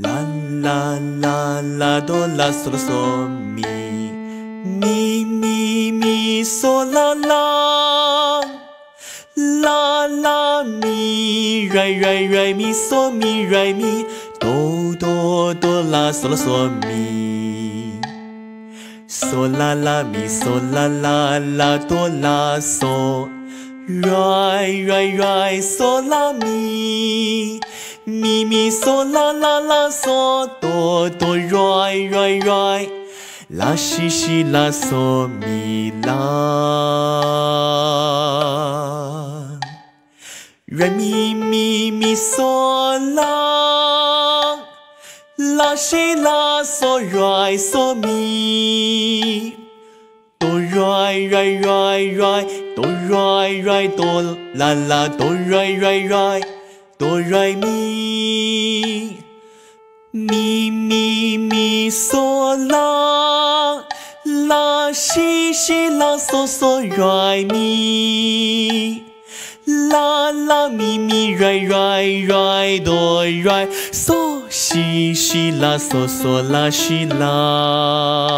啦啦啦啦哆啦嗦啦嗦咪咪咪咪嗦啦啦啦啦咪瑞瑞瑞咪嗦咪瑞咪哆哆哆啦嗦啦嗦咪嗦啦啦咪嗦啦啦啦哆啦嗦瑞瑞瑞嗦啦咪。咪咪嗦啦嗦哆哆瑞瑞瑞，拉西西拉嗦咪啦，瑞咪咪咪嗦啦，拉西拉嗦瑞嗦咪，哆瑞瑞瑞瑞，哆瑞瑞哆啦啦哆瑞瑞瑞。哆来咪咪咪嗦啦啦西西啦嗦嗦来咪啦啦咪咪来来来哆来嗦西西啦嗦嗦啦西啦。